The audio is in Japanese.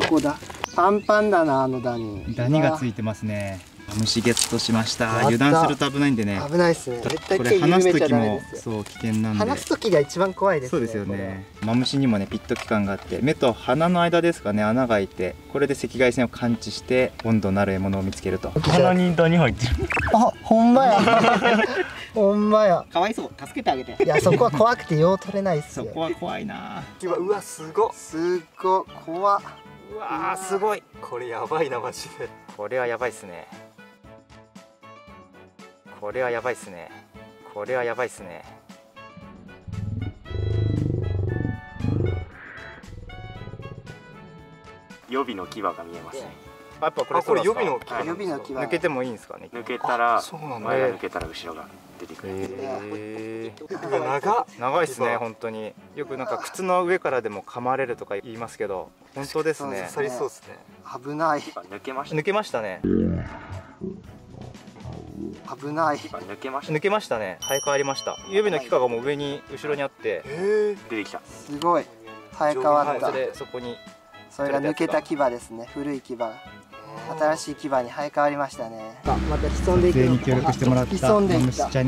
こだ。パンパンだなあのダニ。ダニがついてますね。虫ゲットしました。油断すると危ないんでね。危ないっすね。絶対こ手れ離す時緩めちゃダメもですよ。そう危険なんで。離す時が一番怖いですねそうですよね。マムシにもねピット器官があって。目と鼻の間ですかね穴が開いて。これで赤外線を感知して温度のある獲物を見つけると。鼻にダニ入ってる。あほんまや。ほんまや。かわいそう。助けてあげて。いやそこは怖くてよう取れないっすよ。そこは怖いなうわすごっ。すっご怖っうわーすごい。これやばいなマジで。これはやばいっすね。これはやばいっすね。これはやばいっすね。予備の牙が見えますねやっぱこれあこれ予備の牙予備の牙抜けてもいいんですか？ね抜けたらそうなんだ。前が抜けたら後ろが出てくるへー。うわ長っ。長いですね本当に。よくなんか靴の上からでも噛まれるとか言いますけど本当ですね。刺さりそうですね。危ない。抜けました抜けましたね。危ない。抜けました。抜けましたね。生え変わりました。指の器官がもう上に後ろにあって。出てきた。すごい。生え変わった。それでそこにそれが抜けた牙ですね。古い牙。が新しい牙に生え変わりましたね。また潜んでいく全員協力してもらった潜んでい。っ。た